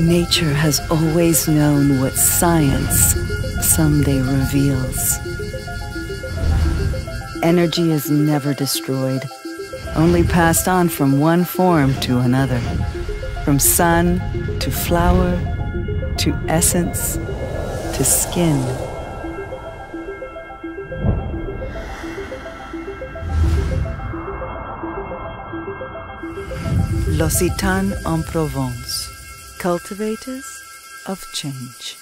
Nature has always known what science someday reveals. Energy is never destroyed, only passed on from one form to another. From sun to flower to essence to skin. L'Occitane en Provence, cultivators of change.